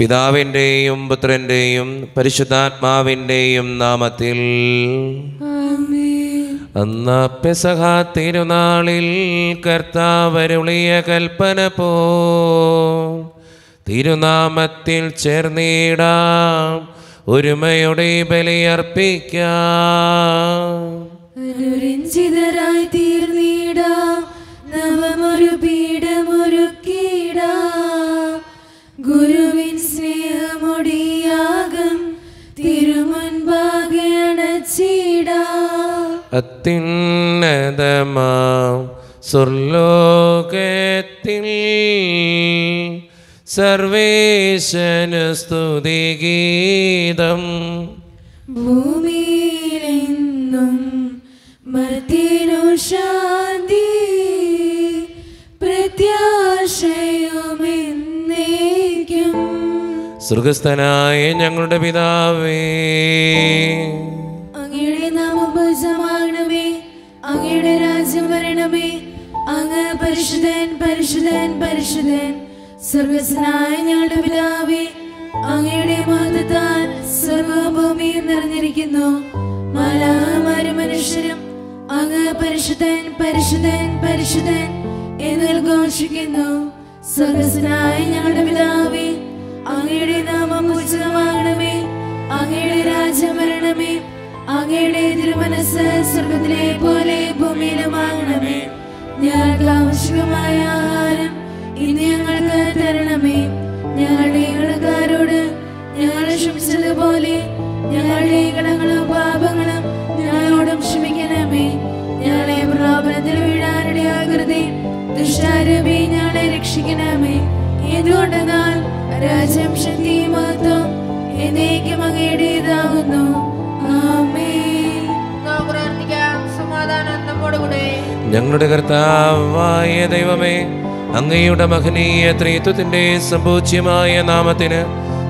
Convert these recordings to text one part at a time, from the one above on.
പിതാവിന്റെയും പുത്രന്റെയും പരിശുദ്ധാത്മാവിന്റെയും നാമത്തിൽ. അന്ന പെസഹ തിരുനാളിൽ കർത്താവരുളിയ കൽപ്പന പോ. തിരുനാമത്തിൽ ചേർന്നിടാം ഒരുമയുടെ ബലിയർപ്പിക്കാം അനുരഞ്ജിതരായി തീർന്നിടാം നവമൊരു പീഠമൊരുക്കിടാം. ഗുരുവിൻ അണച്ചിടാം അത്യുന്നതമാം സ്വർലോകത്തിൽ സർവേശന് സ്തുതിഗീതം ഭൂമിയിലെന്നും മർത്തിനു ശാന്തി പ്രത്യാശയുമെന്നേക്കും. സുഖസ്ഥനായ ഞങ്ങളുടെ പിതാവേ അങ്ങയുടെ രാജ്യം വരണമേ. അങ്ങ് പരിശുദ്ധൻ പരിശുദ്ധൻ പരിശുദ്ധൻ. സ്വർഗസ്നായ ഞങ്ങളുടെ പിതാവേ അങ്ങയുടെ മഹത്വത്താൽ സർവഭൂമിയും നിറഞ്ഞിരിക്കുന്നു. മലാമാരും മനുഷ്യരും അങ്ങ് പരിശുദ്ധൻ പരിശുദ്ധൻ പരിശുദ്ധൻ എന്ന് ഘോഷിക്കുന്നു. സ്വർഗസ്നായ ഞങ്ങളുടെ പിതാവേ അങ്ങയുടെ നാമം ഉചിതമാകണമേ. അങ്ങയുടെ രാജ്യം വരണമേ. അങ്ങയുടെ തിരുമനസ് സ്വർഗത്തിലെ പോലെ ഭൂമിയിലുമാകണമേ ഞങ്ങൾക്ക് ആവശ്യമായ ആഹാരം ഇന്ന് ഞങ്ങൾക്ക് തരണമേ. ഞങ്ങളുടെ കടക്കാരോട് ഞങ്ങൾ ക്ഷമിച്ചതുപോലെ ഞങ്ങളുടെ കടങ്ങളും പാപങ്ങളും ഞങ്ങളോടും ക്ഷമിക്കണമേ. ഞങ്ങളെ പ്രാപനത്തിൽ പ്രലോഭനത്തിൽ ആകൃതി ദുഷ്ടാരൂപി ഞങ്ങളെ രക്ഷിക്കണമേ. എന്തുകൊണ്ടെന്നാൽ രാജ്യം ശക്തി മഹത്വം എന്നേക്കും അങ്ങയുടേതാകുന്നു ആമേൻ ഞങ്ങളുടെ കർത്താവായ ദൈവമേ അങ്ങയുടെ മഹനീയ ത്രീത്വത്തിന്റെ സമ്പൂജ്യമായ നാമത്തിന്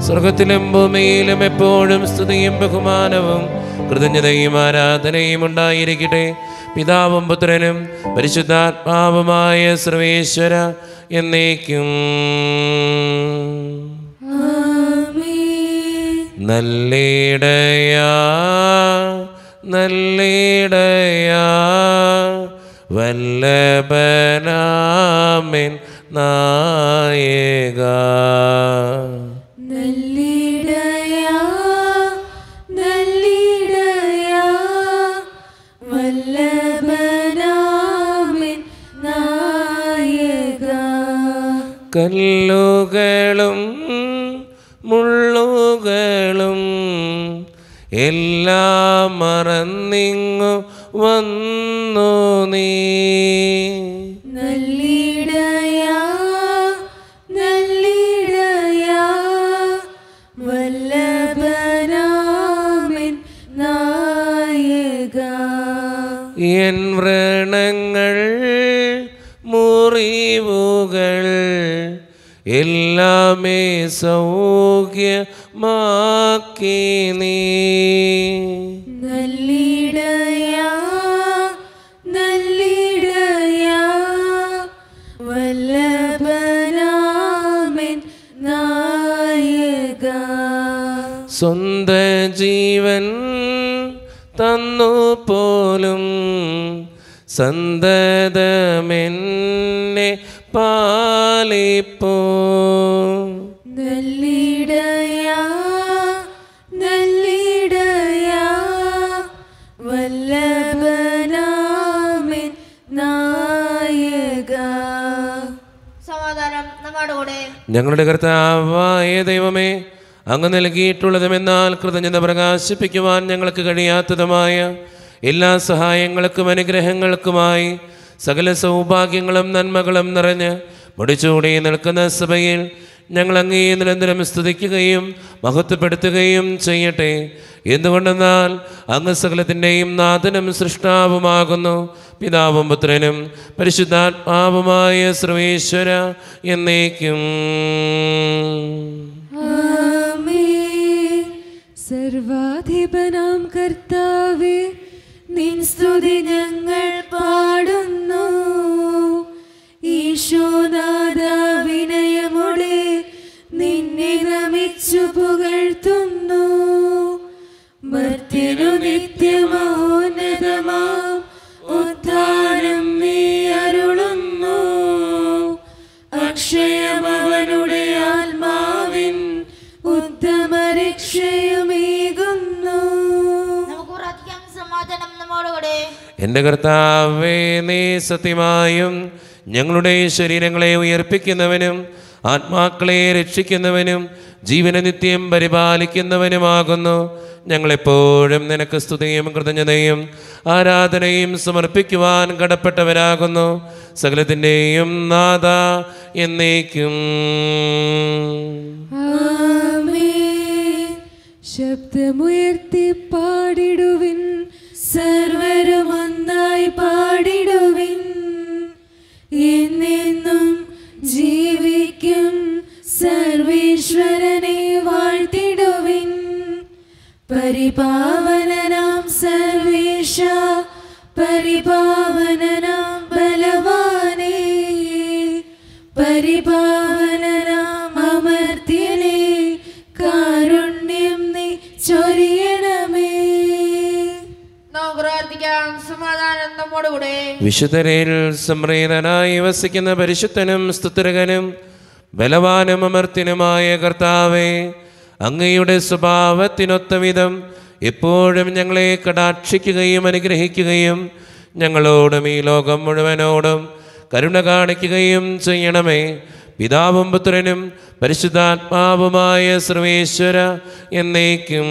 സ്വർഗത്തിലും ഭൂമിയിലും എപ്പോഴും സ്തുതിയും ബഹുമാനവും കൃതജ്ഞതയും ആരാധനയും ഉണ്ടായിരിക്കട്ടെ. പിതാവും പുത്രനും പരിശുദ്ധാത്മാവുമായ സർവേശ്വര എന്നേക്കും. നല്ലിടയാ നല്ലിടയാ വല്ലഭനാമിൻ നായക. വല്ലഭനാമിൻ നായക. സ്വന്ത ജീവൻ തന്നു പോലും സന്തതമെന്നെ പാലിപ്പോ. ഞങ്ങളുടെ കർത്താവായ ദൈവമേ അങ്ങ് നൽകിയിട്ടുള്ളതുമെന്നാൽ കൃതജ്ഞത പ്രകാശിപ്പിക്കുവാൻ ഞങ്ങൾക്ക് കഴിയാത്തതുമായ എല്ലാ സഹായങ്ങൾക്കും അനുഗ്രഹങ്ങൾക്കുമായി സകല സൗഭാഗ്യങ്ങളും നന്മകളും നിറഞ്ഞ് മുടിച്ചൂടി നിൽക്കുന്ന സഭയിൽ ഞങ്ങൾ അങ്ങേ നിരന്തരം സ്തുതിക്കുകയും മഹത്വപ്പെടുത്തുകയും ചെയ്യട്ടെ. എന്തുകൊണ്ടെന്നാൽ അങ്ങ് സകലത്തിന്റെയും നാഥനും സൃഷ്ടാവുമാകുന്നു. പിതാവും പുത്രനും പരിശുദ്ധാത്മാവുമായ സർവേശ്വര എന്നേക്കും. സർവാധിപനാം കർത്താവേ നിൻ സ്തുതി ഞങ്ങൾ പാടുന്നു. ഈശോനാഥ വിനയമോടെ നിന്നെ നമിച്ചു പുകഴ്ത്തുന്നു. നിത്യമോന്നതമാം നീ അരുളുന്നു. അക്ഷയമവനുടെ ആത്മാവിൻ എന്റെ കർത്താവേ നീ സത്യമായും ഞങ്ങളുടെ ശരീരങ്ങളെ ഉയർപ്പിക്കുന്നവനും ആത്മാക്കളെ രക്ഷിക്കുന്നവനും ജീവനെ നിത്യം പരിപാലിക്കുന്നവനുമാകുന്നു. ഞങ്ങളെപ്പോഴും നിനക്ക് സ്തുതിയും കൃതജ്ഞതയും ആരാധനയും സമർപ്പിക്കുവാൻ കടപ്പെട്ടവരാകുന്നു. സകലത്തിന്റെയും നാഥ എന്നേക്കും. ശബ്ദമുയർത്തി പാടിടുവിൻ. സർവരും ഒന്നായി പാടിടുവിൻ. എന്നെന്നും ജീവിക്കും. സർവേശ്വരനെ വാഴ്ത്തിടുവിൻ. പരിപാവനനാം സർവേശ പരിപാവനനാം ബലവാനേ. പരിപാവനനാം അമർത്യനേ കാരുണ്യം നീ ചൊരിയണമേ. വിശുദ്ധരിൽ സംപ്രീതനായി വസിക്കുന്ന പരിശുദ്ധനും സ്തുതിരകനും ബലവാനും അമർത്തിനുമായ കർത്താവെ അങ്ങയുടെ സ്വഭാവത്തിനൊത്ത വിധം എപ്പോഴും ഞങ്ങളെ കടാക്ഷിക്കുകയും അനുഗ്രഹിക്കുകയും ഞങ്ങളോടും ഈ ലോകം മുഴുവനോടും കരുണ കാണിക്കുകയും ചെയ്യണമേ. പിതാവും പുത്രനും പരിശുദ്ധാത്മാവുമായ സർവേശ്വര എന്നേക്കും.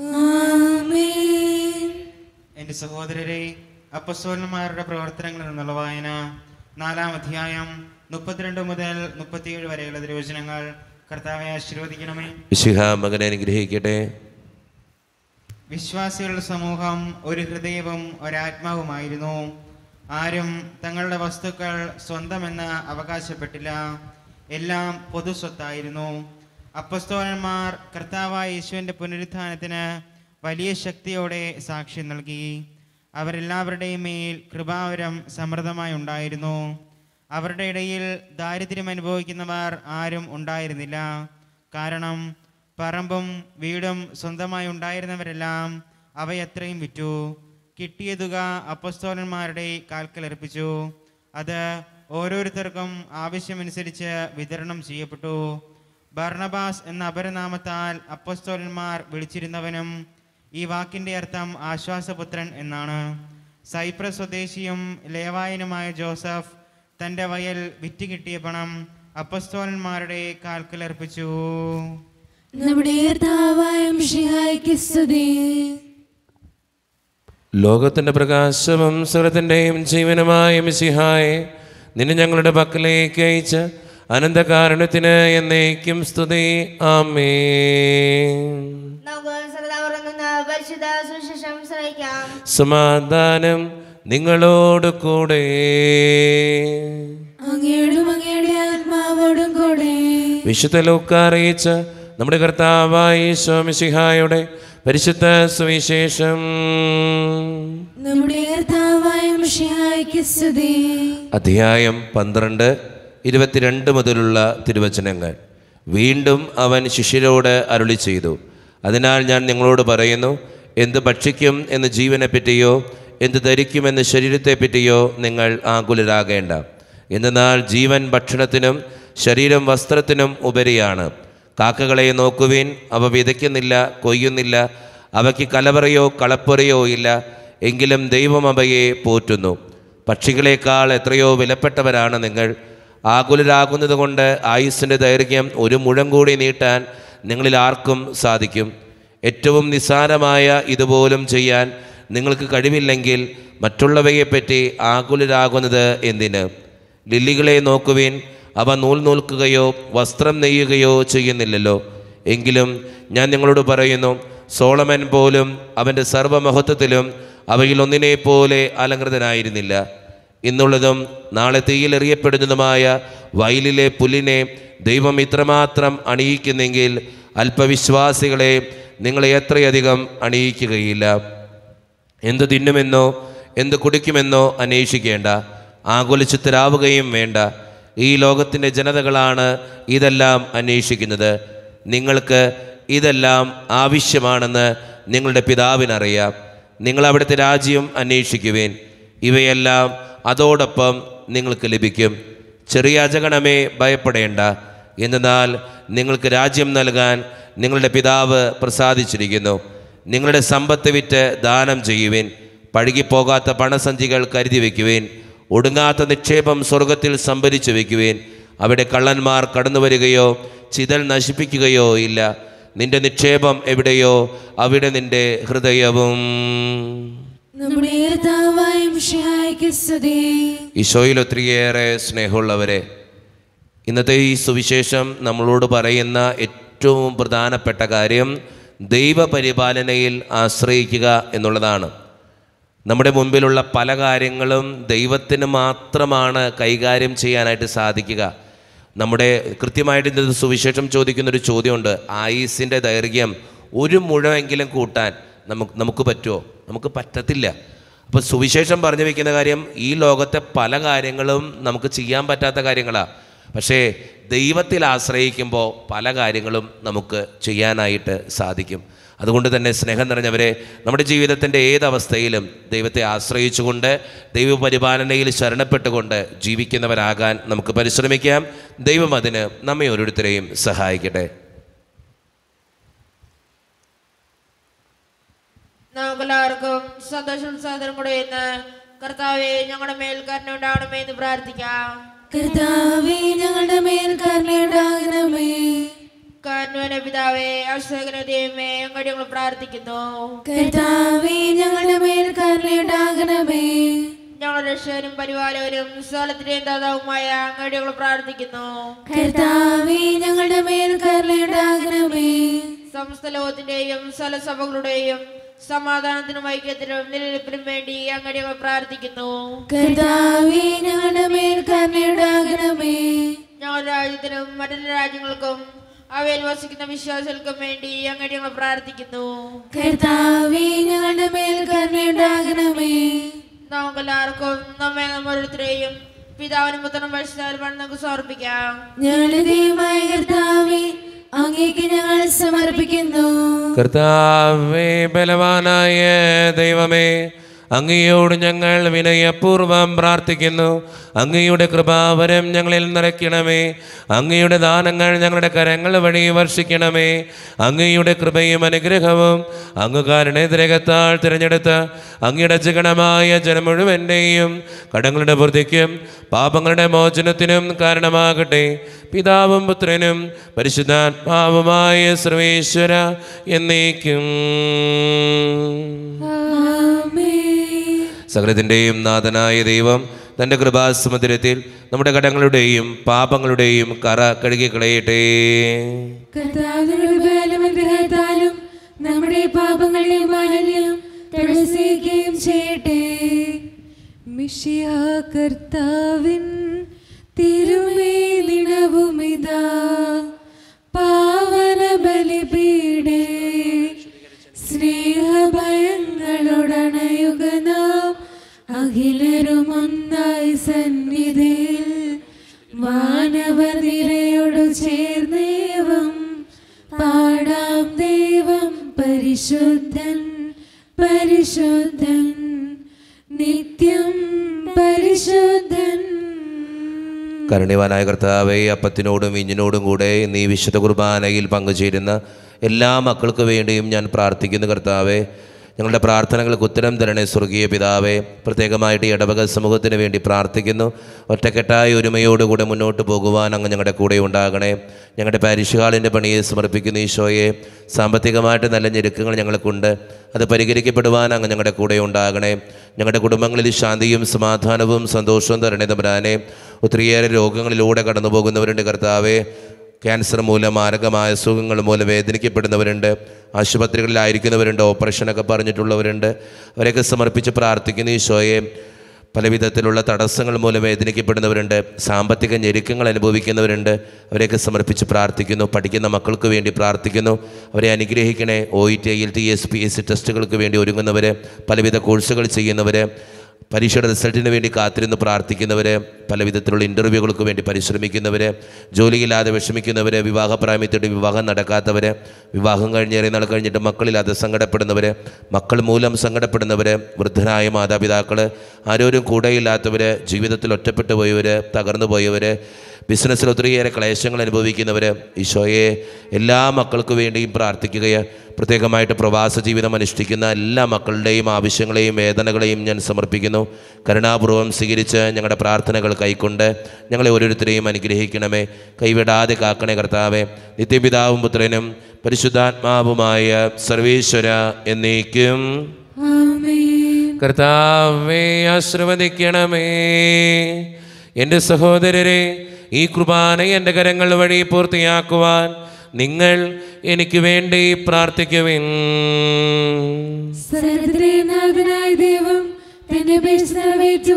ആമേൻ. എന്റെ സഹോദരരെ അപ്പസ്തോലന്മാരുടെ പ്രവർത്തനങ്ങളിൽ നിന്നുള്ള വായന നാലാം അധ്യായം മുപ്പത്തിരണ്ട് മുതൽ മുപ്പത്തിയേഴ് വരെയുള്ള തിരുവചനങ്ങൾ കർത്താവെ ആശീർവദിക്കണമേ. വിശുഹ മകനെ അനുഗ്രഹിക്കട്ടെ. വിശ്വാസികളുടെ സമൂഹം ഒരു ഹൃദയവും ഒരാത്മാവുമായിരുന്നു. ആരും തങ്ങളുടെ വസ്തുക്കൾ സ്വന്തമെന്ന് അവകാശപ്പെട്ടില്ല. എല്ലാം പൊതു സ്വത്തായിരുന്നു അപ്പസ്തോലന്മാർ കർത്താവായ യേശുവിന്റെ പുനരുത്ഥാനത്തിന് വലിയ ശക്തിയോടെ സാക്ഷ്യം നൽകി. അവരെല്ലാവരുടെയും മേൽ കൃപാവരം സമൃദ്ധമായി ഉണ്ടായിരുന്നു അവരുടെ ഇടയിൽ ദാരിദ്ര്യം അനുഭവിക്കുന്നവർ ആരും ഉണ്ടായിരുന്നില്ല. കാരണം പറമ്പും വീടും സ്വന്തമായി ഉണ്ടായിരുന്നവരെല്ലാം അവയത്രയും വിറ്റു. കിട്ടിയ തുക അപ്പസ്തോലന്മാരുടെ കാൽക്കലർപ്പിച്ചു അത് ഓരോരുത്തർക്കും ആവശ്യമനുസരിച്ച് വിതരണം ചെയ്യപ്പെട്ടു. ഭർണബാസ് എന്ന അപരനാമത്താൽ അപ്പസ്തോലന്മാർ വിളിച്ചിരുന്നവനും ഈ വാക്കിന്റെ അർത്ഥം ആശ്വാസപുത്രൻ എന്നാണ്. സൈപ്രസ് സ്വദേശിയും ലേവായനുമായ ജോസഫ് തന്റെ വയൽ വിറ്റ് കിട്ടിയ പണം അപ്പസ്തോലന്മാരുടെ കാൽക്കലർപ്പിച്ചു നമ്മുടെ ലോകത്തിന്റെ പ്രകാശവും സ്വരത്തിന്റെയും ജീവനുമായ മിസിഹായെ നിന്നെ ഞങ്ങളുടെ പക്കലേക്ക് അയച്ച അനന്തകാരണത്തിന് എന്നേക്കും സ്തുതി. ആമേ സമാധാനം നിങ്ങളോട് കൂടെ. വിശുദ്ധ ലോക്ക അറിയിച്ച നമ്മുടെ കർത്താവായ സ്വാമിസിഹായുടെ പരിശുദ്ധ സുവിശേഷം. നമ്മുടെ അധ്യായം പന്ത്രണ്ട് ഇരുപത്തിരണ്ട് മുതലുള്ള തിരുവചനങ്ങൾ. വീണ്ടും അവൻ ശിഷ്യരോട് അരുളി ചെയ്തു. അതിനാൽ ഞാൻ നിങ്ങളോട് പറയുന്നു എന്ത് ഭക്ഷിക്കും എന്ന് ജീവനെ പറ്റിയോ എന്ത് ധരിക്കുമെന്ന് ശരീരത്തെ പറ്റിയോ നിങ്ങൾ ആകുലരാകേണ്ട. എന്നാൽ ജീവൻ ഭക്ഷണത്തിനും ശരീരം വസ്ത്രത്തിനും ഉപരിയാണ്. കാക്കകളെ നോക്കുവിൻ അവ വിതയ്ക്കുന്നില്ല കൊയ്യുന്നില്ല അവയ്ക്ക് കലവറയോ കളപ്പുരയോ ഇല്ല എങ്കിലും ദൈവം അവയെ പോറ്റുന്നു. പക്ഷികളേക്കാൾ എത്രയോ വിലപ്പെട്ടവരാണ് നിങ്ങൾ. ആകുലരാകുന്നത് കൊണ്ട് ആയുസ്സിന്റെ ദൈർഘ്യം ഒരു മുഴം കൂടി നീട്ടാൻ നിങ്ങളിൽ ആർക്കും സാധിക്കും. ഏറ്റവും നിസ്സാരമായ ഇതുപോലും ചെയ്യാൻ നിങ്ങൾക്ക് കഴിവില്ലെങ്കിൽ മറ്റുള്ളവയെപ്പറ്റി ആകുലരാകുന്നത് എന്തിന്? ലില്ലികളെ നോക്കുവിൻ അവ നൂൽ നൂൽക്കുകയോ വസ്ത്രം നെയ്യുകയോ ചെയ്യുന്നില്ലല്ലോ. എങ്കിലും ഞാൻ നിങ്ങളോട് പറയുന്നു സോളമൻ പോലും അവന്റെ സർവമഹത്വത്തിലും അവയിൽ പോലെ അലങ്കൃതനായിരുന്നില്ല. ഇന്നുള്ളതും നാളെ തീയിലെറിയപ്പെടുന്നതുമായ വയലിലെ പുല്ലിനെ ദൈവം ഇത്രമാത്രം അണിയിക്കുന്നെങ്കിൽ അല്പവിശ്വാസികളെ നിങ്ങളെ എത്രയധികം അണിയിക്കുകയില്ല. എന്ത് തിന്നുമെന്നോ എന്ത് കുടിക്കുമെന്നോ അന്വേഷിക്കേണ്ട ആകുലചിത്തരാവുകയും വേണ്ട. ഈ ലോകത്തിന്റെ ജനതകളാണ് ഇതെല്ലാം അന്വേഷിക്കുന്നത്. നിങ്ങൾക്ക് ഇതെല്ലാം ആവശ്യമാണെന്ന് നിങ്ങളുടെ പിതാവിനറിയാം. നിങ്ങൾ അവിടുത്തെ രാജ്യം അന്വേഷിക്കുവേൻ. ഇവയെല്ലാം അതോടൊപ്പം നിങ്ങൾക്ക് ലഭിക്കും. ചെറിയ അജഗണമേ ഭയപ്പെടേണ്ട. എന്നാൽ നിങ്ങൾക്ക് രാജ്യം നൽകാൻ നിങ്ങളുടെ പിതാവ് പ്രസാദിച്ചിരിക്കുന്നു. നിങ്ങളുടെ സമ്പത്ത് വിറ്റ് ദാനം ചെയ്യുവിൻ. പഴുകിപ്പോകാത്ത പണസഞ്ചികൾ കരുതി വയ്ക്കുവേൻ. ഒടുങ്ങാത്ത നിക്ഷേപം സ്വർഗത്തിൽ സംഭരിച്ചു വയ്ക്കുവേൻ. അവിടെ കള്ളന്മാർ കടന്നു വരികയോ ചിതൽ നശിപ്പിക്കുകയോ ഇല്ല. നിന്റെ നിക്ഷേപം എവിടെയോ? അവിടെ നിന്റെ ഹൃദയവും. ഈശോയിൽ ഒത്തിരിയേറെ സ്നേഹമുള്ളവരെ ഇന്നത്തെ ഈ സുവിശേഷം നമ്മളോട് പറയുന്ന ഏറ്റവും പ്രധാനപ്പെട്ട കാര്യം ദൈവപരിപാലനയിൽ ആശ്രയിക്കുക എന്നുള്ളതാണ്. നമ്മുടെ മുമ്പിലുള്ള പല കാര്യങ്ങളും ദൈവത്തിന് മാത്രമാണ് കൈകാര്യം ചെയ്യാനായിട്ട് സാധിക്കുക. നമ്മുടെ കൃത്യമായിട്ട് ഇന്നത്തെ സുവിശേഷം ചോദിക്കുന്നൊരു ചോദ്യമുണ്ട്. ആയുസിന്റെ ദൈർഘ്യം ഒരു മുഴമെങ്കിലും കൂട്ടാൻ നമുക്ക് നമുക്ക് പറ്റുമോ? നമുക്ക് പറ്റത്തില്ല. അപ്പോൾ സുവിശേഷം പറഞ്ഞു വയ്ക്കുന്ന കാര്യം ഈ ലോകത്തെ പല കാര്യങ്ങളും നമുക്ക് ചെയ്യാൻ പറ്റാത്ത കാര്യങ്ങളാണ് പക്ഷേ ദൈവത്തിൽ ആശ്രയിക്കുമ്പോൾ പല കാര്യങ്ങളും നമുക്ക് ചെയ്യാനായിട്ട് സാധിക്കും. അതുകൊണ്ട് തന്നെ സ്നേഹം നിറഞ്ഞവരെ നമ്മുടെ ജീവിതത്തിന്റെ ഏതവസ്ഥയിലും ദൈവത്തെ ആശ്രയിച്ചുകൊണ്ട് ദൈവപരിപാലനയിൽ ശരണപ്പെട്ടുകൊണ്ട് ജീവിക്കുന്നവരാകാൻ നമുക്ക് പരിശ്രമിക്കാം. ദൈവം അതിന് നമ്മെ ഓരോരുത്തരെയും സഹായിക്കട്ടെ. നമുക്കെല്ലാവർക്കും സന്തോഷോത്സാഹം കൂടെ ഇന്ന് കർത്താവെ ഞങ്ങളുടെ മേൽ കരുണ എന്ന് പ്രാർത്ഥിക്കാം. കർത്താവേ ഞങ്ങളുടെ മേൽ കരുണയുണ്ടാകണമേ. കാരണവന പിതാവേ അഭിഷേകന ദൈവമേ അങ്ങോട്ട് ഞങ്ങൾ പ്രാർത്ഥിക്കുന്നു. കർത്താവേ ഞങ്ങളുടെ മേൽ കരുണയുണ്ടാകണമേ. ഞങ്ങളുടെ രക്ഷകനും പരിപാലകരും സ്ഥലത്തിന്റെയും ദാതാവുമായ അങ്ങോട്ട് ഞങ്ങൾ പ്രാർത്ഥിക്കുന്നു. കർത്താവേ ഞങ്ങളുടെ മേൽ കരുണയുണ്ടാകണമേ. ലോകത്തിന്റെയും സ്ഥലസഭകളുടെയും സമാധാനത്തിനും ഐക്യത്തിനും നിലനിൽപ്പിനും വേണ്ടി അങ്ങോട്ട് പ്രാർത്ഥിക്കുന്നു. ഞങ്ങളുടെ രാജ്യത്തിനും മറ്റുള്ള രാജ്യങ്ങൾക്കും അവയിൽ വസിക്കുന്ന വിശ്വാസികൾക്കും വേണ്ടി അങ്ങോട്ട് ഞങ്ങൾ പ്രാർത്ഥിക്കുന്നു. ഞങ്ങളുടെ മേൽ കരുണയുണ്ടാകണമേ. നമുക്കെല്ലാവർക്കും നമ്മെ നമ്മോരോരുത്തരെയും പിതാവിനും പുത്രനും പരിശുദ്ധാത്മാവിനും നമുക്ക് സമർപ്പിക്കാം. ഞങ്ങളുടെ ദൈവമായ കർത്താവേ സമർപ്പിക്കുന്നു. കർത്താവേ ബലവാനായ ദൈവമേ അങ്ങയോട് ഞങ്ങൾ വിനയപൂർവം പ്രാർത്ഥിക്കുന്നു. അങ്ങയുടെ കൃപാവരം ഞങ്ങളിൽ നിറയ്ക്കണമേ. അങ്ങയുടെ ദാനങ്ങൾ ഞങ്ങളുടെ കരങ്ങൾ വഴി വർഷിക്കണമേ. അങ്ങയുടെ കൃപയും അനുഗ്രഹവും അങ്ങ് കാരണേതരകത്താൽ തിരഞ്ഞെടുത്ത അങ്ങയുടെ ജഗണമായ ജനം മുഴുവന്റെയും കടങ്ങളുടെ വൃദ്ധിക്കും പാപങ്ങളുടെ മോചനത്തിനും കാരണമാകട്ടെ. പിതാവും പുത്രനും പരിശുദ്ധാത്മാവുമായ സർവേശ്വര എന്നേക്കും. സകലത്തിന്റെയും നാഥനായ ദൈവം തന്റെ കൃപാസമുദ്രത്തിൽ നമ്മുടെ കടങ്ങളുടെയും പാപങ്ങളുടെയും കറ കഴുകി കളയട്ടെ. നമ്മുടെ പാപങ്ങളുടെ മാലിന്യം തുളസിക്കുകയും ചെയ്യട്ടെ. മിഷിയ കർത്താവിൻ തിരുമേനിടവുമിതാ പാവന ബലിപീഡേ സ്നേഹഭയങ്ങളുടനെ അഖിലരും ഒന്നായി സന്നിധിയിൽ മാനവനിരയോട് ചേർന്നേവം പാടാം ദൈവം പരിശുദ്ധൻ പരിശുദ്ധൻ നിത്യം പരിശുദ്ധൻ. കരുണിവാനായ കർത്താവെ അപ്പത്തിനോടും വിഞ്ഞിനോടും കൂടെ നീ വിശുദ്ധ കുർബാനയിൽ പങ്കുചേരുന്ന എല്ലാ മക്കൾക്ക് വേണ്ടിയും ഞാൻ പ്രാർത്ഥിക്കുന്നു കർത്താവെ. ഞങ്ങളുടെ പ്രാർത്ഥനകൾക്ക് ഉത്തരം തരണേ സ്വർഗീയ പിതാവെ. പ്രത്യേകമായിട്ട് ഇടവക സമൂഹത്തിന് വേണ്ടി പ്രാർത്ഥിക്കുന്നു. ഒറ്റക്കെട്ടായ ഒരുമയോടുകൂടെ മുന്നോട്ട് പോകുവാൻ അങ്ങ് ഞങ്ങളുടെ കൂടെ ഉണ്ടാകണേ. ഞങ്ങളുടെ പാരിഷ് ഹാളിന്റെ പണിയെ സമർപ്പിക്കുന്ന ഈശോയെ. സാമ്പത്തികമായിട്ട് നല്ല ഞെരുക്കങ്ങൾ ഞങ്ങൾക്കുണ്ട്. അത് പരിഹരിക്കപ്പെടുവാൻ അങ്ങ് ഞങ്ങളുടെ കൂടെ ഉണ്ടാകണേ. ഞങ്ങളുടെ കുടുംബങ്ങളിൽ ശാന്തിയും സമാധാനവും സന്തോഷവും തരണേ തമ്പുരാനെ. ഒത്തിരിയേറെ രോഗങ്ങളിലൂടെ കടന്നു പോകുന്നവരുണ്ട് കർത്താവെ. ക്യാൻസർ മൂലം മാരകമായ അസുഖങ്ങൾ മൂലം വേദനിക്കപ്പെടുന്നവരുണ്ട് ആശുപത്രികളിലായിരിക്കുന്നവരുണ്ട് ഓപ്പറേഷനൊക്കെ പറഞ്ഞിട്ടുള്ളവരുണ്ട്. അവരെയൊക്കെ സമർപ്പിച്ച് പ്രാർത്ഥിക്കുന്ന ഈശോയെ. പല വിധത്തിലുള്ള തടസ്സങ്ങൾ മൂലം വേദനിക്കപ്പെടുന്നവരുണ്ട് സാമ്പത്തിക ഞെരുക്കങ്ങൾ അനുഭവിക്കുന്നവരുണ്ട്. അവരെയൊക്കെ സമർപ്പിച്ച് പ്രാർത്ഥിക്കുന്നു പഠിക്കുന്ന മക്കൾക്ക് വേണ്ടി പ്രാർത്ഥിക്കുന്നു. അവരെ അനുഗ്രഹിക്കണേ. O E T L T S P S C ടെസ്റ്റുകൾക്ക് വേണ്ടി ഒരുങ്ങുന്നവർ പലവിധ കോഴ്സുകൾ ചെയ്യുന്നവർ പരീക്ഷയുടെ റിസൾട്ടിന് വേണ്ടി കാത്തിരുന്ന് പ്രാർത്ഥിക്കുന്നവർ പല വിധത്തിലുള്ള ഇന്റർവ്യൂകൾക്ക് വേണ്ടി പരിശ്രമിക്കുന്നവർ ജോലിയില്ലാതെ വിഷമിക്കുന്നവർ വിവാഹപ്രായമെത്തിയിട്ട് വിവാഹം നടക്കാത്തവർ വിവാഹം കഴിഞ്ഞ് ഏറെ നാൾ കഴിഞ്ഞിട്ട് മക്കളില്ലാതെ സങ്കടപ്പെടുന്നവർ മക്കൾ മൂലം സങ്കടപ്പെടുന്നവർ വൃദ്ധനായ മാതാപിതാക്കൾ ആരോരും കൂടെയില്ലാത്തവർ ജീവിതത്തിൽ ഒറ്റപ്പെട്ടു പോയവർ തകർന്നു പോയവർ ബിസിനസ്സിൽ ഒത്തിരിയേറെ ക്ലേശങ്ങൾ അനുഭവിക്കുന്നവർ ഈശോയെ എല്ലാ മക്കൾക്ക് വേണ്ടിയും പ്രാർത്ഥിക്കുകയും പ്രത്യേകമായിട്ട് പ്രവാസ ജീവിതം അനുഷ്ഠിക്കുന്ന എല്ലാ മക്കളുടെയും ആവശ്യങ്ങളെയും വേദനകളെയും ഞാൻ സമർപ്പിക്കുന്നു. കരുണാപൂർവം സ്വീകരിച്ച് ഞങ്ങളുടെ പ്രാർത്ഥനകൾ കൈക്കൊണ്ട് ഞങ്ങളെ ഓരോരുത്തരെയും അനുഗ്രഹിക്കണമേ. കൈവിടാതെ കാക്കണേ കർത്താവേ. നിത്യപിതാവും പുത്രനും പരിശുദ്ധാത്മാവുമായ സർവീശ്വര എന്നേക്കും. കർത്താവേ ആശ്രവദിക്കണമേ എന്റെ സഹോദരരെ ഈ കുർബാന എന്റെ കരങ്ങൾ വഴി പൂർത്തിയാക്കുവാൻ നിങ്ങൾ എനിക്ക് വേണ്ടി പ്രാർത്ഥിക്കുവിൻ. സർവത്രേനാഥനായ ദൈവം തന്റെ അപേക്ഷ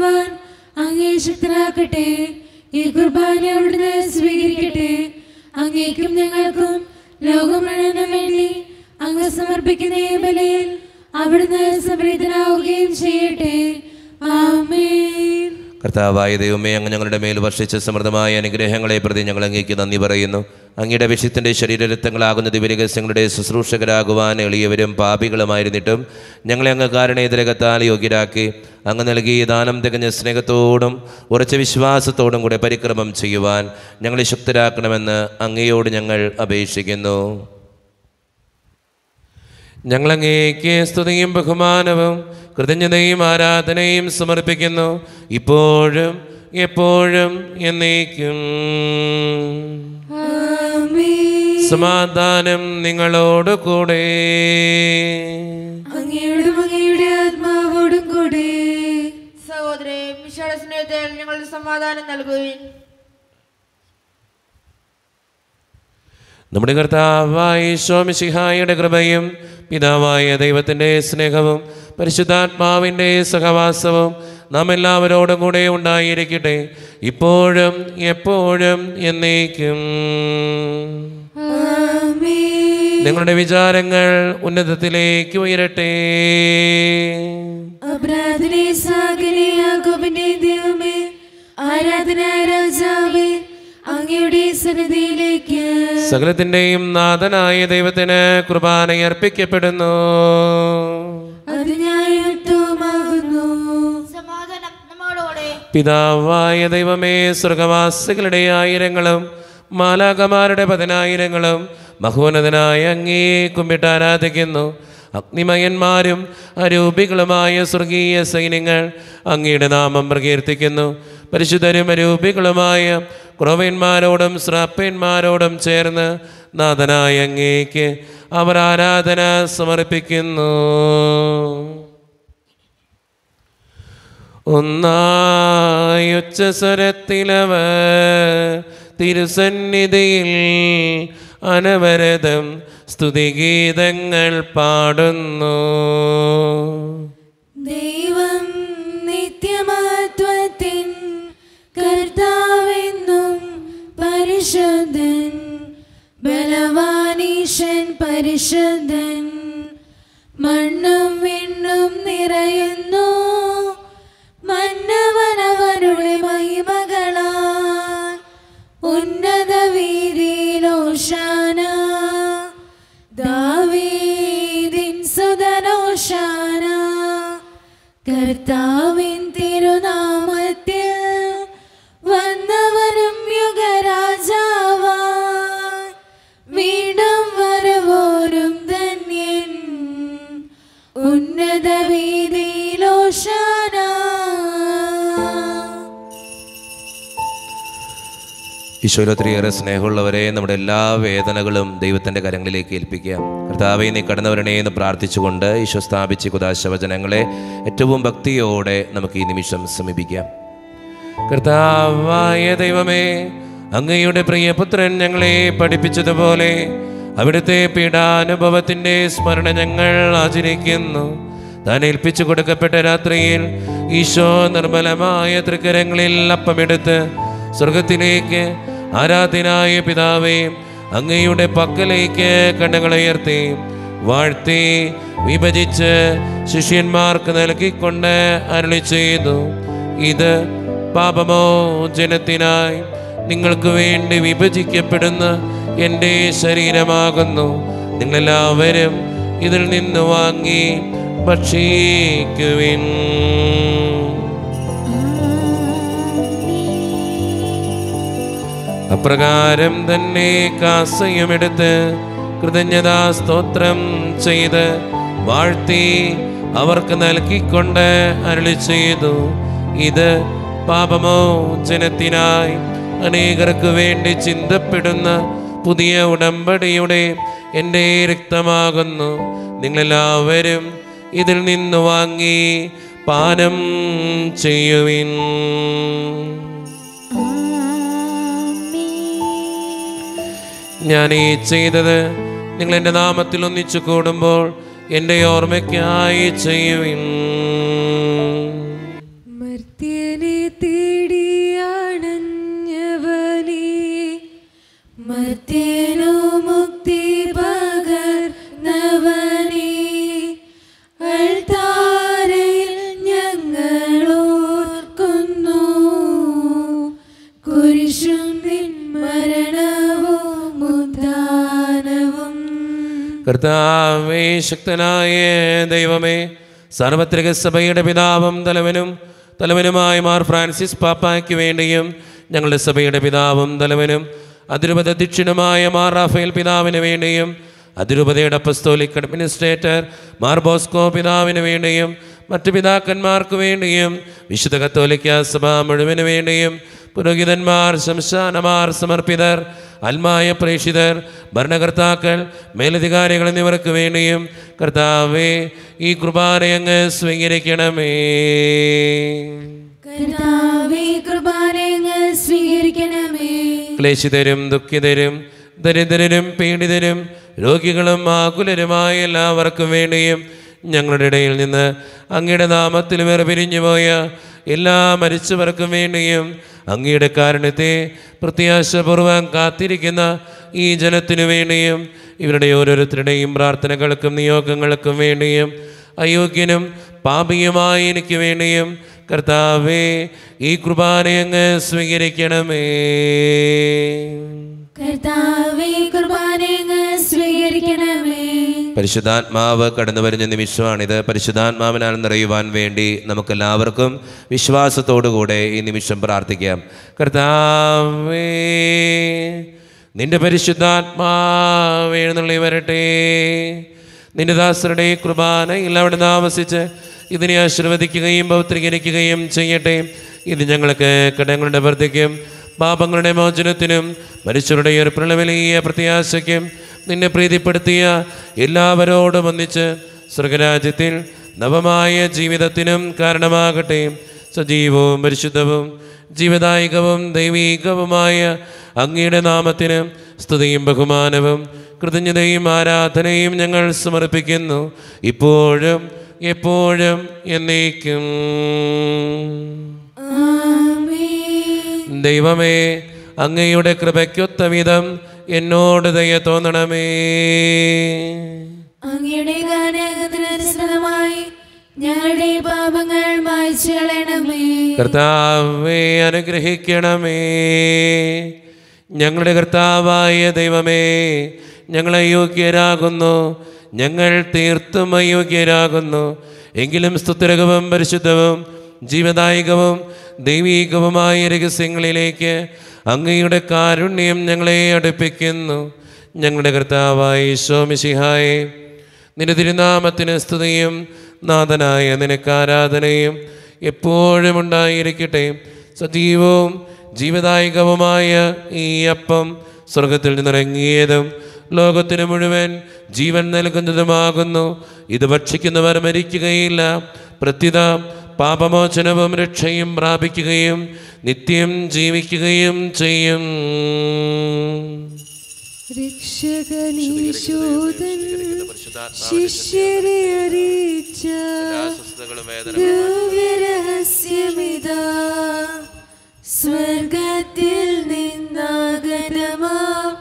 അങ്ങേ ശക്തനാക്കട്ടെ. ഈ കുർബാന അവിടുന്ന് സ്വീകരിക്കട്ടെ. അങ്ങേക്കും ഞങ്ങൾക്കും ലോകം വേണ്ടി അങ്ങ് സമർപ്പിക്കുന്ന ഈ ബലയിൽ അവിടുന്ന് സംപ്രീതനാവുകയും ചെയ്യട്ടെ. ആമേൻ. കർത്താവായ ദൈവമേ അങ്ങ് ഞങ്ങളുടെ മേൽ വർഷിച്ച സമൃദ്ധമായ അനുഗ്രഹങ്ങളെ പ്രതി ഞങ്ങൾ അങ്ങേക്ക് നന്ദി പറയുന്നു. അങ്ങയുടെ വിശുദ്ധന്റെ ശരീരരത്തങ്ങളാകുന്ന ദിവ്യരഹസ്യങ്ങളുടെ ശുശ്രൂഷകരാകുവാൻ എളിയവരും പാപികളുമായിരുന്നിട്ടും ഞങ്ങളെ അങ്ങ് കാരണേതരകത്താൽ യോഗ്യരാക്കി അങ്ങ് നൽകിയ ദാനം തികഞ്ഞ സ്നേഹത്തോടും ഉറച്ച വിശ്വാസത്തോടും കൂടെ പരിക്രമം ചെയ്യുവാൻ ഞങ്ങളെ ശക്തരാക്കണമെന്ന് അങ്ങയോട് ഞങ്ങൾ അപേക്ഷിക്കുന്നു. ഞങ്ങളങ്ങേക്ക് സ്തുതിയും ബഹുമാനവും കൃതജ്ഞതയും ആരാധനയും സമർപ്പിക്കുന്നു. ഇപ്പോഴും എപ്പോഴും എന്നേക്കും. ആമേൻ. സമാധാനം നിങ്ങളോട് കൂടെ. അങ്ങയുടെ അങ്ങയുടെ ആത്മാവോടും കൂടെ. സഹോദരി മിഷയുടെ സ്നേഹത്തിൽ ഞങ്ങൾ സമാധാനം നൽകുവിൻ. നമ്മുടെ കർത്താവായ ഈശോമിശിഹായുടെ കൃപയും പിതാവായ ദൈവത്തിന്റെ സ്നേഹവും പരിശുദ്ധാത്മാവിന്റെ സഹവാസവും നാം എല്ലാവരോടും കൂടെ ഉണ്ടായിരിക്കട്ടെ ഇപ്പോഴും എപ്പോഴും എന്നേക്കും നിങ്ങളുടെ വിചാരങ്ങൾ ഉന്നതത്തിലേക്ക് ഉയരട്ടെ ദൈവമേ ആരാധന രാജാവേ അങ്ങയുടെ സന്നിധിയിലേക്ക്. സകലത്തിന്റെയും നാഥനായ ദൈവത്തിന് കുർബാന അർപ്പിക്കപ്പെടുന്നു. അത് ന്യായത്വമാകുന്നു സമാധാനം നമ്മോടുകൂടെ. പിതാവായ ദൈവമേ സ്വർഗവാസികളുടെ ആയിരങ്ങളും മാലാകമാരുടെ പതിനായിരങ്ങളും മഹോന്നതനായ അങ്ങേ കുമ്പിട്ട് ആരാധിക്കുന്നു. അഗ്നിമയന്മാരും അരൂപികളുമായ സ്വർഗീയ സൈന്യങ്ങൾ അങ്ങയുടെ നാമം പ്രകീർത്തിക്കുന്നു. പരിശുദ്ധരും അരൂപികളുമായ ക്രോവന്മാരോടും ശ്രാപ്പന്മാരോടും ചേർന്ന് നാഥനായ അങ്ങേക്ക് അവർ ആരാധന സമർപ്പിക്കുന്നു. ഒന്നായുച്ച സ്വരത്തിലവ തിരുസന്നിധിയിൽ അനവരതം സ്തുതിഗീതങ്ങൾ പാടുന്നു. ദൈവം നിത്യമത്വത്തിൻ കർത്താവെന്നും പരിശുദ്ധൻ ബലവാനീശൻ പരിശുദ്ധൻ മണ്ണും വിണ്ണും നിറയുന്നു. മന്നവനവരുടെ മഹിമകളാൽ ഉന്നത വീതിയിലോഷാന ദാവീദിൻ സുതനോഷാന കർത്താവിൻ ഈശോയിൽ ഒത്തിരിയേറെ സ്നേഹമുള്ളവരെ നമ്മുടെ എല്ലാ വേദനകളും ദൈവത്തിന്റെ കരങ്ങളിലേക്ക് ഏൽപ്പിക്കുക. കർത്താവെ നീ കടന്നവരണേ എന്ന് പ്രാർത്ഥിച്ചുകൊണ്ട് ഈശോ സ്ഥാപിച്ച കുദാശവചനങ്ങളെ ഏറ്റവും ഭക്തിയോടെ നമുക്ക് ഈ നിമിഷം സമീപിക്കാം. കർത്താവായ ദൈവമേ അങ്ങയുടെ പ്രിയപുത്രൻ ഞങ്ങളെ പഠിപ്പിച്ചതുപോലെ അവിടുത്തെ പീഡാനുഭവത്തിന്റെ സ്മരണ ഞങ്ങൾ ആചരിക്കുന്നു. താൻ ഏൽപ്പിച്ചു കൊടുക്കപ്പെട്ട രാത്രിയിൽ ഈശോ നിർമ്മലമായ തൃക്കരങ്ങളിൽ അപ്പമെടുത്ത് സ്വർഗത്തിലേക്ക് ആരാധനായ പിതാവേ അങ്ങയുടെ പക്കലേക്ക് കണ്ണുകളുയർത്തി വാഴ്ത്തി വിഭജിച്ച് ശിഷ്യന്മാർക്ക് നൽകിക്കൊണ്ട് അരുളി ചെയ്തു. ഇത് പാപമോചനത്തിനായി നിങ്ങൾക്ക് വേണ്ടി വിഭജിക്കപ്പെടുന്ന എന്റെ ശരീരമാകുന്നു. നിങ്ങളെല്ലാവരും ഇതിൽ നിന്ന് വാങ്ങി ഭക്ഷിക്കുവിൻ. അപ്രകാരം തന്നെ കാസയുമെടുത്ത് കൃതജ്ഞതാ സ്തോത്രം ചെയ്ത് വാഴ്ത്തി അവർക്ക് നൽകിക്കൊണ്ട് അരുളി ചെയ്തു. ഇത് പാപമോ ജനത്തിനായി അനേകർക്ക് വേണ്ടി ചിന്തപ്പെടുന്ന പുതിയ ഉടമ്പടിയുടെ എന്റെ രക്തമാകുന്നു. നിങ്ങളെല്ലാവരും ഇതിൽ നിന്ന് വാങ്ങി പാനം ചെയ്യുവിൻ. ഞാൻ ഈ ചെയ്തത് നിങ്ങൾ എന്റെ നാമത്തിൽ ഒന്നിച്ചു കൂടുമ്പോൾ എന്റെ ഓർമ്മയ്ക്കായി ചെയ്യുവിൻ. കർത്താവേ ശക്തനായ ദൈവമേ സാർവത്രിക സഭയുടെ പിതാവും തലവനും തലവനുമായ മാർ ഫ്രാൻസിസ് പാപ്പായ്ക്ക് വേണ്ടിയും ഞങ്ങളുടെ സഭയുടെ പിതാവും തലവനും അതിരൂപത അധ്യക്ഷനുമായ മാർ റാഫേൽ പിതാവിന് വേണ്ടിയും അതിരൂപതയുടെ അപ്പസ്തോലിക് അഡ്മിനിസ്ട്രേറ്റർ മാർ ബോസ്കോ പിതാവിന് വേണ്ടിയും മറ്റു പിതാക്കന്മാർക്ക് വേണ്ടിയും വിശുദ്ധ കത്തോലിക്ക സഭ മുഴുവൻ വേണ്ടിയും പുരോഹിതന്മാർ ശംശാനമാർ സമർപ്പിതർ അൽമായ പ്രേക്ഷിതർ ഭരണകർത്താക്കൾ മേലധികാരികൾ എന്നിവർക്ക് വേണ്ടിയും കർത്താവേ ഈ കുർബാനയങ്ങ് സ്വീകരിക്കണമേ. ക്ലേശിതരും ദുഃഖിതരും ദരിദ്രരും പീഡിതരും രോഗികളും ആകുലരുമായ എല്ലാവർക്കും വേണ്ടിയും ഞങ്ങളുടെ ഇടയിൽ നിന്ന് അങ്ങയുടെ നാമത്തിൽ വേർപിരിഞ്ഞു പോയ എല്ലാ മരിച്ചവർക്കും വേണ്ടിയും അങ്ങയുടെ കാരണത്തെ പ്രത്യാശപൂർവം കാത്തിരിക്കുന്ന ഈ ജനത്തിനു വേണ്ടിയും ഇവരുടെ ഓരോരുത്തരുടെയും പ്രാർത്ഥനകൾക്കും നിയോഗങ്ങൾക്കും വേണ്ടിയും അയോഗ്യനും പാപിയുമായി എനിക്ക് വേണ്ടിയും കർത്താവേ ഈ കുർബാനയങ്ങ് സ്വീകരിക്കണമേ. കർത്താവേ കൃപാനങ്ങൾ സ്വീകരിക്കണമേ. പരിശുദ്ധാത്മാവ് കടന്നു വരുന്ന നിമിഷമാണിത്. പരിശുദ്ധാത്മാവിനാൽ നിറയുവാൻ വേണ്ടി നമുക്കെല്ലാവർക്കും വിശ്വാസത്തോടുകൂടെ ഈ നിമിഷം പ്രാർത്ഥിക്കാം. കർത്താവേ നിന്റെ പരിശുദ്ധാത്മാവ് എഴുന്നള്ളി വരട്ടെ. നിന്റെ ദാസരുടെ കുർബാന കുർബാനയിൽ അവിടെ താമസിച്ച് ഇതിനെ ആശീർവദിക്കുകയും പൗത്രീകരിക്കുകയും ചെയ്യട്ടെ. ഇത് ഞങ്ങൾക്ക് കടങ്ങളുടെ വർദ്ധിക്കും പാപങ്ങളുടെ മോചനത്തിനും മനുഷ്യരുടെ ഒരു വലിയ പ്രത്യാശയ്ക്കും നിന്നെ പ്രീതിപ്പെടുത്തിയ എല്ലാവരോടും ഒന്നിച്ച് സ്വർഗരാജ്യത്തിൽ നവമായ ജീവിതത്തിനും കാരണമാകട്ടെ. സജീവവും പരിശുദ്ധവും ജീവദായികവും ദൈവീകവുമായ അങ്ങയുടെ നാമത്തിന് സ്തുതിയും ബഹുമാനവും കൃതജ്ഞതയും ആരാധനയും ഞങ്ങൾ സമർപ്പിക്കുന്നു. ഇപ്പോഴും എപ്പോഴും എന്നേക്കും. ദൈവമേ അങ്ങയുടെ കൃപയ്ക്കൊത്ത വിധം എന്നോട് ദയ തോന്നണമേ. അങ്ങയുടെ ഗാനകത്തിനനുസൃതമായി ഞങ്ങളുടെ പാപങ്ങൾ മായ്ച്ചു കളയണമേ. കർത്താവേ അനുഗ്രഹിക്കണമേ. ഞങ്ങളുടെ കർത്താവായ ദൈവമേ ഞങ്ങളെ യോഗ്യരാകുന്നു. ഞങ്ങൾ തീർത്തും അയോഗ്യരാകുന്നു. എങ്കിലും സ്തുതിരകവും പരിശുദ്ധവും ജീവദായകവും ദൈവീകവുമായ രഹസ്യങ്ങളിലേക്ക് അങ്ങയുടെ കാരുണ്യം ഞങ്ങളെ അടുപ്പിക്കുന്നു. ഞങ്ങളുടെ കർത്താവായി ഈശോമിശിഹായെ നിന്റെ തിരുനാമത്തിന് സ്തുതിയും നാഥനായ നിനക്ക് ആരാധനയും എപ്പോഴും ഉണ്ടായിരിക്കട്ടെ. സജീവവും ജീവദായകവുമായ ഈ അപ്പം സ്വർഗത്തിൽ നിന്നിറങ്ങിയതും ലോകത്തിന് മുഴുവൻ ജീവൻ നൽകുന്നതുമാകുന്നു. ഇത് ഭക്ഷിക്കുന്നവർ മരിക്കുകയില്ല. പ്രത്യുത പാപമോചനവും രക്ഷയും പ്രാപിക്കുകയും നിത്യം ജീവിക്കുകയും ചെയ്യും. രക്ഷകനീശോദൻ ശിഷ്യരെ അറിയിച്ച ദിവ്യരഹസ്യമിതാ. സ്വർഗത്തിൽ നിന്നാഗതമാ.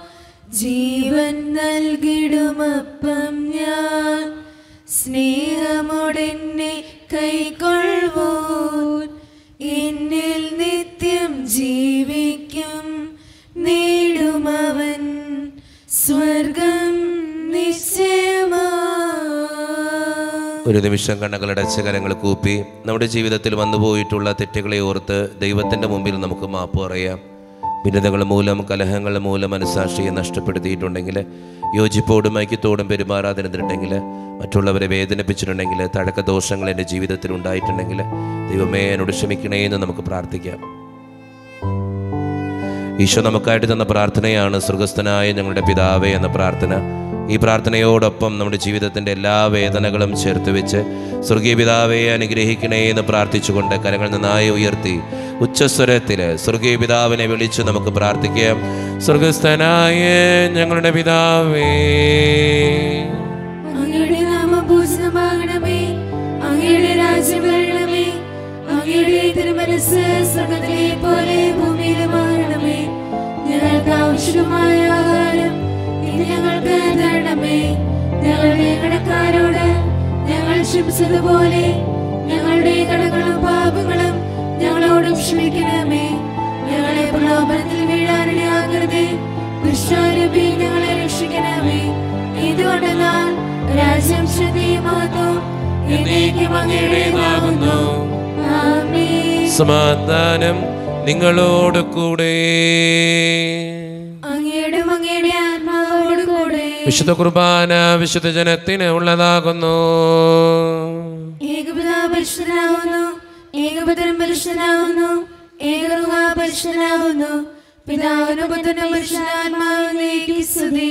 ജീവൻ നൽകിടുമപ്പം ഞാൻ. സ്നേഹമോടെന്നെ കൈക്കൊള്ളുവോൻ എന്നിൽ നിത്യം ജീവിക്കും നേടുമവൻ. സ്വർഗം ഒരു നിമിഷം കണ്ണുകളടച്ച് കരങ്ങൾ കൂപ്പി. നമ്മുടെ ജീവിതത്തിൽ വന്നുപോയിട്ടുള്ള തെറ്റുകളെ ഓർത്ത് ദൈവത്തിന്റെ മുമ്പിൽ നമുക്ക് മാപ്പ് പറയാം. ഭിന്നതകൾ മൂലം കലഹങ്ങൾ മൂലം മനസാക്ഷിയെ നഷ്ടപ്പെടുത്തിയിട്ടുണ്ടെങ്കിൽ യോജിപ്പോടും ഐക്യത്തോടും പെരുമാറാതിരുന്നിട്ടുണ്ടെങ്കിൽ മറ്റുള്ളവരെ വേദനിപ്പിച്ചിട്ടുണ്ടെങ്കിൽ തഴക്ക ദോഷങ്ങൾ എന്റെ ജീവിതത്തിൽ ഉണ്ടായിട്ടുണ്ടെങ്കിൽ ദൈവമേ എന്നോട് ക്ഷമിക്കണേ എന്ന് നമുക്ക് പ്രാർത്ഥിക്കാം. ഈശോ നമുക്കായിട്ട് തന്ന പ്രാർത്ഥനയാണ് സുഖസ്ഥനായ ഞങ്ങളുടെ പിതാവേ എന്ന പ്രാർത്ഥന. ഈ പ്രാർത്ഥനയോടൊപ്പം നമ്മുടെ ജീവിതത്തിന്റെ എല്ലാ വേദനകളും ചേർത്ത് വെച്ച് സ്വർഗീയ പിതാവെ അനുഗ്രഹിക്കണേ എന്ന് പ്രാർത്ഥിച്ചുകൊണ്ട് കരങ്ങൾ നന്നായി ഉയർത്തി ഉച്ചസ്വരത്തിൽ സ്വർഗീയ പിതാവിനെ വിളിച്ച് നമുക്ക് പ്രാർത്ഥിക്കാം. സ്വർഗസ്ഥനായ ഞങ്ങളുടെ പിതാവേ അങ്ങയുടെ അങ്ങയുടെ രാജ്യം വരണമേ അങ്ങയുടെ തിരുമനസ് സ്വർഗത്തിലെ പോലെ ഭൂമിയിലുമാകണമേ ഞങ്ങൾക്ക് ആവശ്യമായ ആഹാരം ഇന്ന് ഞങ്ങൾക്ക് തരണമേ. ഞങ്ങളുടെ കടക്കാരോട് ഞങ്ങൾ ക്ഷമിച്ചതുപോലെ ഞങ്ങളുടെ കടകളും പാപങ്ങളും ഞങ്ങളോടും ക്ഷമിക്കണമേ. ഞങ്ങളെ പ്രലോഭനത്തിൽ വീഴാനിടയാകരുതേ ദുഷ്ടാരൂപി ഞങ്ങളെ രക്ഷിക്കണമേ. ഇതുകൊണ്ടെന്നാൽ രാജ്യം ശ്രദ്ധേയമാകും സമാധാനം നിങ്ങളോട് കൂടെ. വിശുദ്ധ കുർബാന വിശുദ്ധ ജനത്തിന് ഉള്ളതാകുന്നു. ഏകപിതാ പരിശുദ്ധനാവുന്നു ഏകപുത്രൻ പരിശുദ്ധനാവുന്നു ഏകറുക പരിശുദ്ധനാവുന്നു പിതാവിനും പുത്രനും പരിശുദ്ധാത്മാവിലേക്ക് സ്തുതി.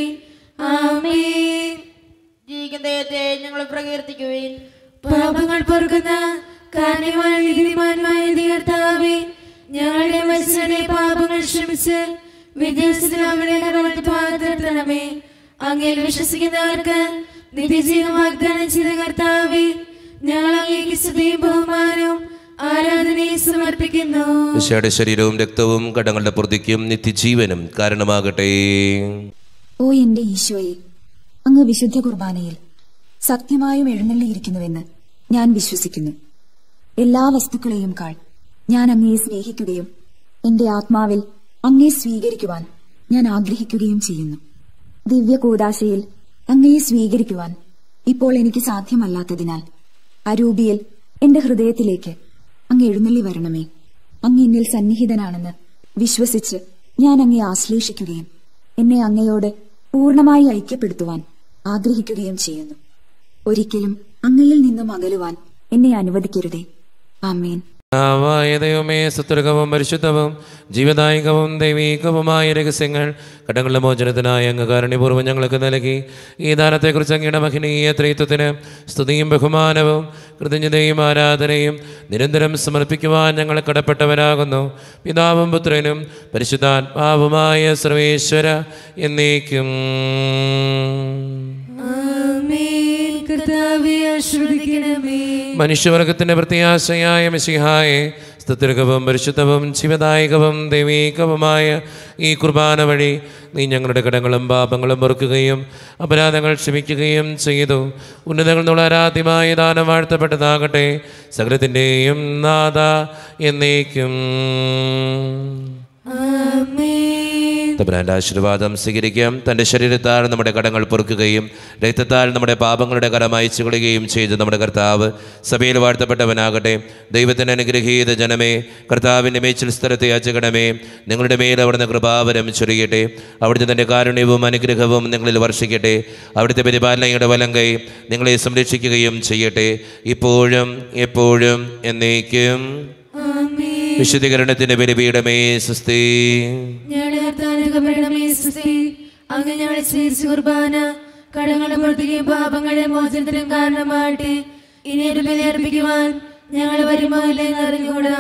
ആമേൻ. ജീവിക്കുന്ന ഞങ്ങൾ പ്രകീർത്തിക്കുവിൻ. പാപങ്ങൾ പൊറുക്കുന്ന കാരണമായ നീതിമാന്മായ ഞങ്ങളുടെ മനസ്സിലെ പാപങ്ങൾ ക്ഷമിച്ച് വിദ്യാസത്തിനാവിടെ പാകത്തിരണമേ അങ്ങയിൽ വിശ്വസിക്കുന്നവർക്ക് നിത്യജീവൻ വാഗ്ദാനം ചെയ്ത കർത്താവേ ഞങ്ങൾ അങ്ങേക്ക് സ്തുതിയും ബഹുമാനവും സമർപ്പിക്കുന്നു. ഈശോയുടെ ശരീരവും രക്തവും കടങ്ങളുടെ പ്രതിക്കും നിത്യജീവനും കാരണമാകട്ടെ. ഓ എന്റെ ഈശോയെ അങ്ങ് വിശുദ്ധ കുർബാനയിൽ സത്യമായും എഴുന്നള്ളിയിരിക്കുന്നുവെന്ന് ഞാൻ വിശ്വസിക്കുന്നു. എല്ലാ വസ്തുക്കളെയും കാൾ ഞാൻ അങ്ങയെ സ്നേഹിക്കുകയും എന്റെ ആത്മാവിൽ അങ്ങയെ സ്വീകരിക്കുവാൻ ഞാൻ ആഗ്രഹിക്കുകയും ചെയ്യുന്നു. ദിവ്യ കൂദാശയിൽ അങ്ങയെ സ്വീകരിക്കുവാൻ ഇപ്പോൾ എനിക്ക് സാധ്യമല്ലാത്തതിനാൽ അരൂപിയിൽ എന്റെ ഹൃദയത്തിലേക്ക് അങ്ങ് എഴുന്നള്ളി വരണമേ. അങ്ങ് എന്നിൽ സന്നിഹിതനാണെന്ന് വിശ്വസിച്ച് ഞാൻ അങ്ങയെ ആശ്ലേഷിക്കുകയും എന്നെ അങ്ങയോട് പൂർണമായി ഐക്യപ്പെടുത്തുവാൻ ആഗ്രഹിക്കുകയും ചെയ്യുന്നു. ഒരിക്കലും അങ്ങയിൽ നിന്നും അകലുവാൻ എന്നെ അനുവദിക്കരുതേ. ആമേൻ. ആവായ ദൈവമേ സത്വരകവും പരിശുദ്ധവും ജീവദായകവും ദൈവീകവുമായ രഹസ്യങ്ങൾ കടങ്ങളുടെ മോചനത്തിനായ അങ്ങ് കാരുണ്യപൂർവം ഞങ്ങൾക്ക് നൽകി. ഈ ദാനത്തെക്കുറിച്ച് അങ്ങയുടെ മഹനീയ ത്രിത്വത്തിന് സ്തുതിയും ബഹുമാനവും കൃതജ്ഞതയും ആരാധനയും നിരന്തരം സമർപ്പിക്കുവാൻ ഞങ്ങൾ കടപ്പെട്ടവരാകുന്നു. പിതാവും പുത്രനും പരിശുദ്ധാത്മാവുമായ സർവേശ്വര എന്നേക്കും. കർത്താവേ മനുഷ്യവർഗത്തിന്റെ പ്രത്യാശയായ മിശിഹായെ സ്തുതിർഗവും പരിശുദ്ധവും ശിവദായകവും ദൈവീകവുമായ ഈ കുർബാന വഴി നീ ഞങ്ങളുടെ കടങ്ങളും പാപങ്ങളും പൊറുക്കുകയും അപരാധങ്ങൾ ക്ഷമിക്കുകയും ചെയ്തു. ഉന്നതങ്ങൾ എന്നുള്ള ദാനം വാഴ്ത്തപ്പെട്ടതാകട്ടെ. സകലത്തിന്റെയും നാഥ എന്നേക്കും. തമ്പുരാന്റെ ആശീർവാദം സ്വീകരിക്കാം തന്റെ ശരീരത്താൽ നമ്മുടെ കടങ്ങൾ പൊറുക്കുകയും രക്തത്താൽ നമ്മുടെ പാപങ്ങളുടെ കടം അയച്ചു കൊള്ളുകയും ചെയ്ത് നമ്മുടെ കർത്താവ്. സഭയിൽ വാഴ്ത്തപ്പെട്ടവനാകട്ടെ. ദൈവത്തിന് അനുഗ്രഹീത ജനമേ കർത്താവിന്റെ മേച്ചിൽ സ്ഥലത്തെ അച്ചകടമേ നിങ്ങളുടെ മേൽ അവിടുന്ന് കൃപാവരം ചൊരിയട്ടെ. അവിടുത്തെ തന്റെ കാരുണ്യവും അനുഗ്രഹവും നിങ്ങളിൽ വർഷിക്കട്ടെ. അവിടുത്തെ പരിപാലനയുടെ വലം കൈ നിങ്ങളെ സംരക്ഷിക്കുകയും ചെയ്യട്ടെ. ഇപ്പോഴും എപ്പോഴും എന്നേക്കും. ആമേൻ വിശുദ്ധീകരണത്തിന്റെ ബലിപീഠമേ സ്തുതി അങ്ങ് ഞങ്ങളെ സ്വീകരിച്ച കുർബാന കടങ്ങളുടെ പുറത്തേക്കും പാപങ്ങളുടെ മോചനത്തിനും കാരണമാകട്ടെ. ഇനി ഒരു ഞങ്ങൾ വരുമോ ഇല്ലെന്ന് അറിഞ്ഞുകൂടാ.